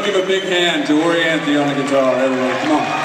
Give a big hand to Orianthi on the guitar. Everybody, come on.